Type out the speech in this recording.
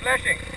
flashing.